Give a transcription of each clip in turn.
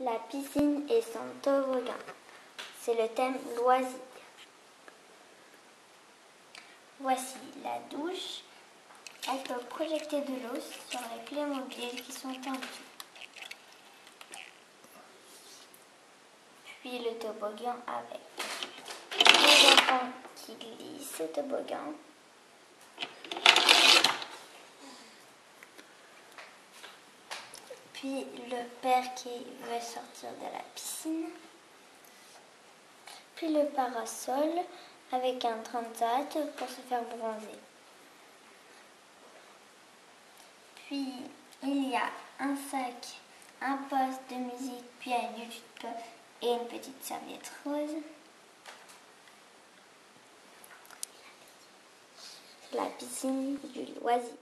la piscine et son toboggan. C'est le thème loisir. Voici la douche. Elle peut projeter de l'eau sur les clés mobiles qui sont en. Puis le toboggan avec les enfants qui glissent au toboggan. Puis le père qui veut sortir de la piscine. Puis le parasol avec un transat pour se faire bronzer. Puis il y a un sac, un poste de musique, puis un YouTube et une petite serviette rose. La piscine du loisir.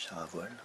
char à voile.